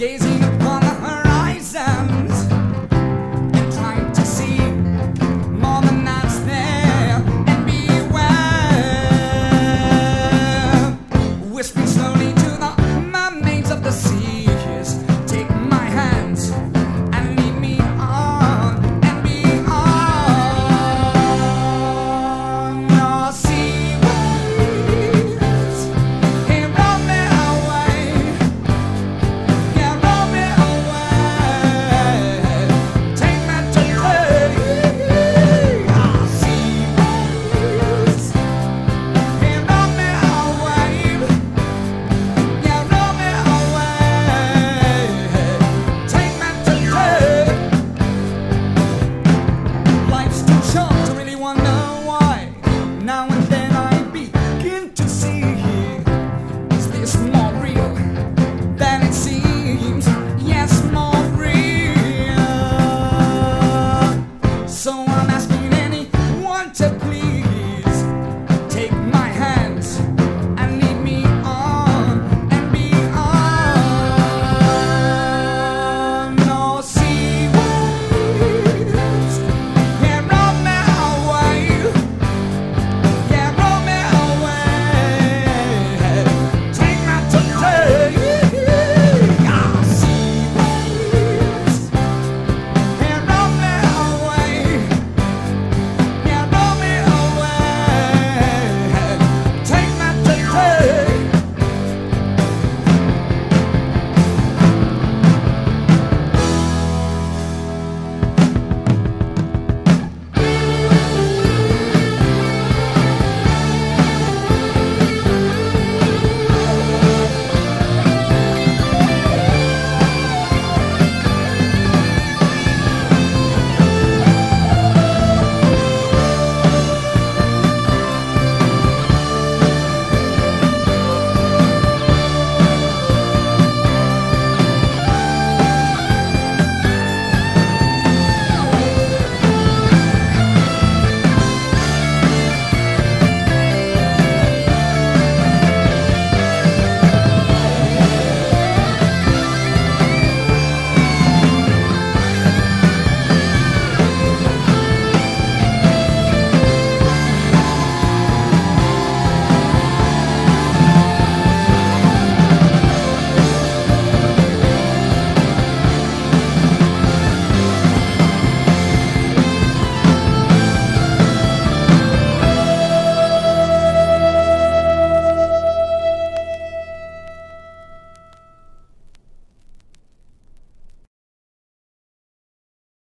gazing Jack.